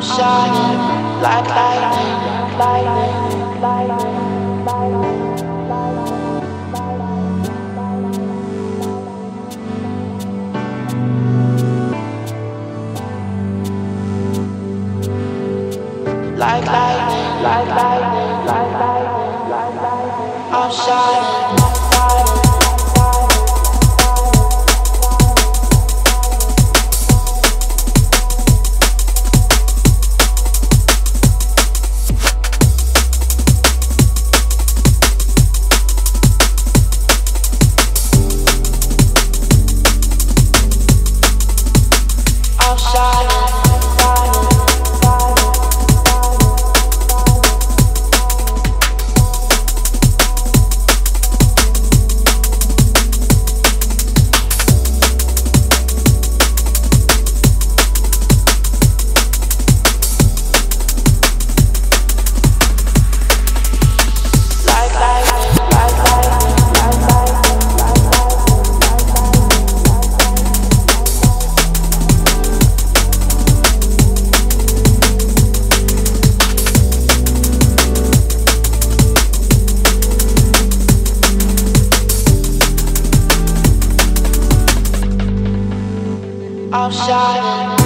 shine like light, light, light, light, light, light. like light, like light, like light, like light. I'm shy. I'm shy.